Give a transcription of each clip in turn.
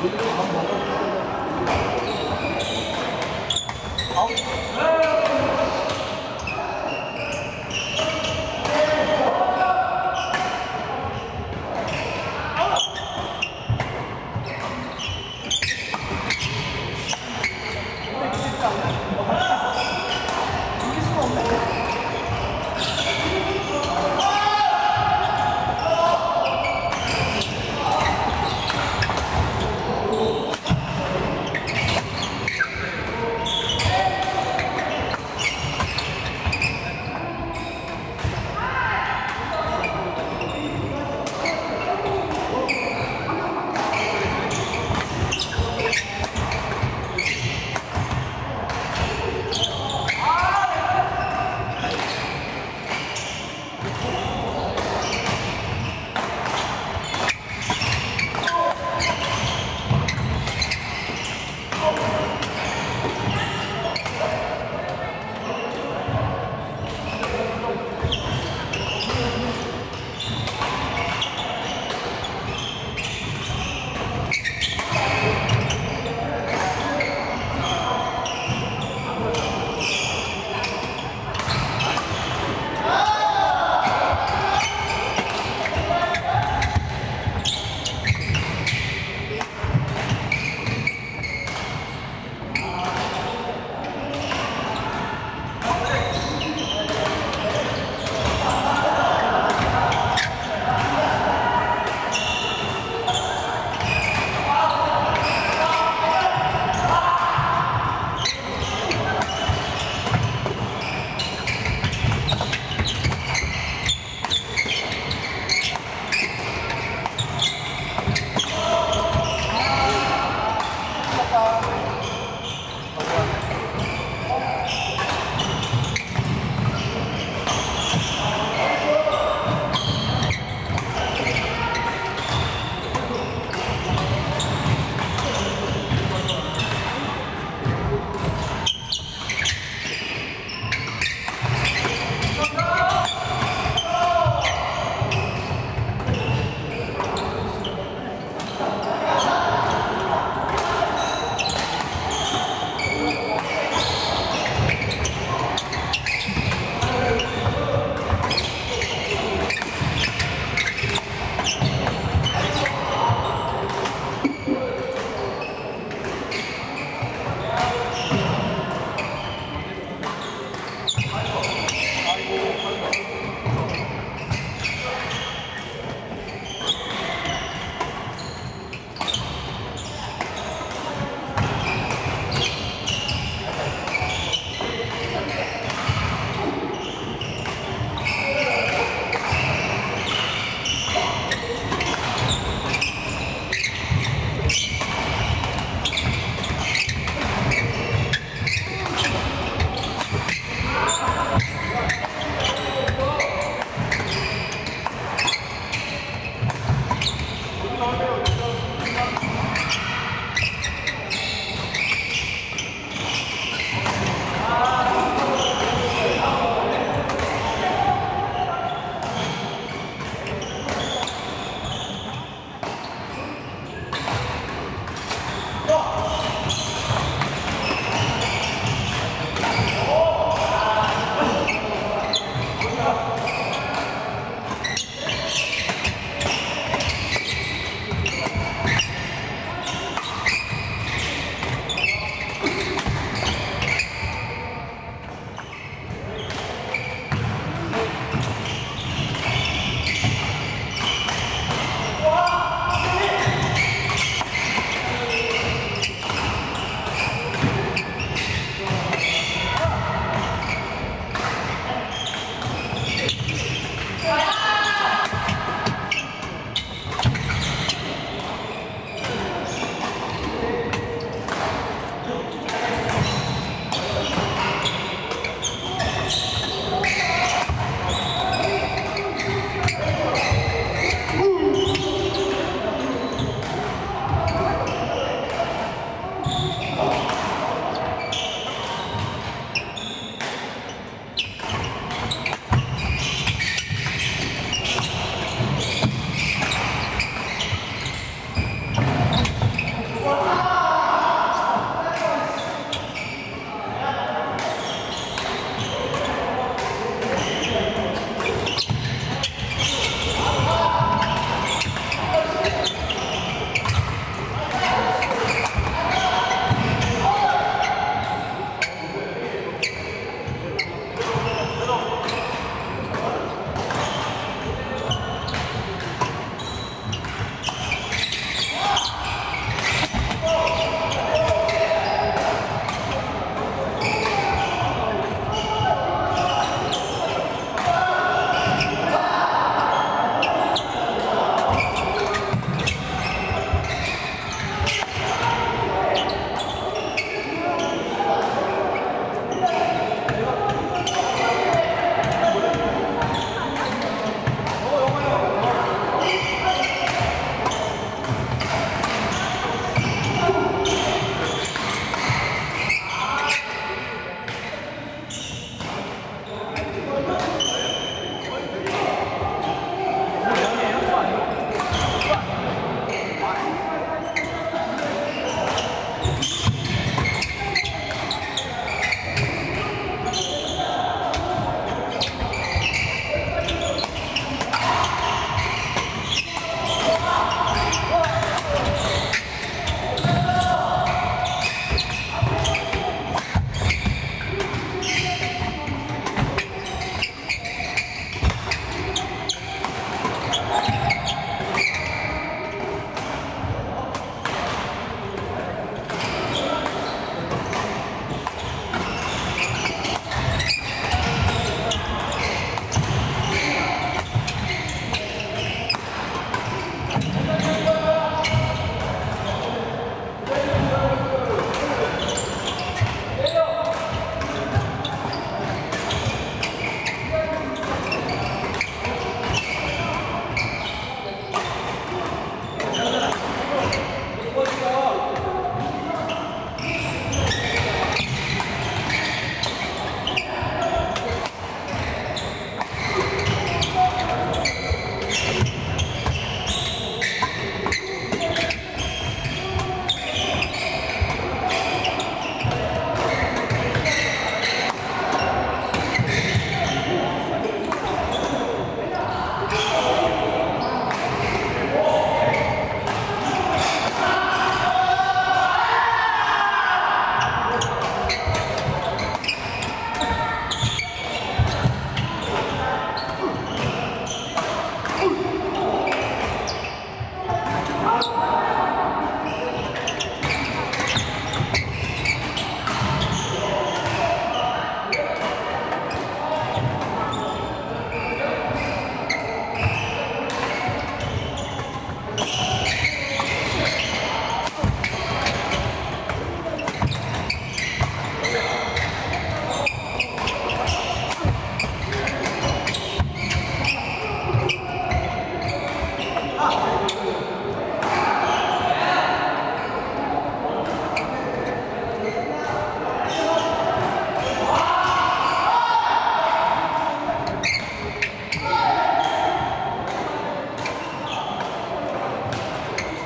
Không.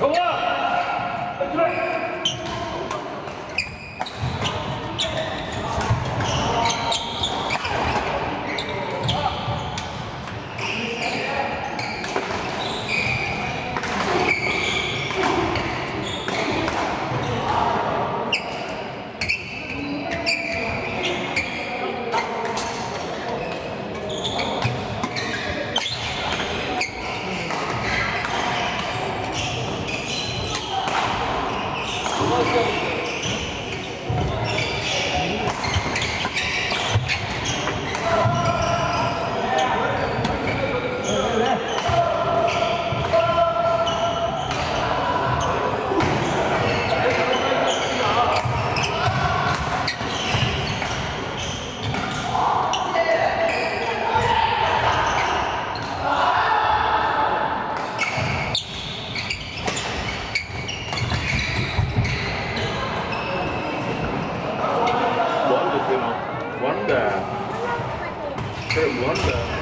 좋아! Kurt Blundell.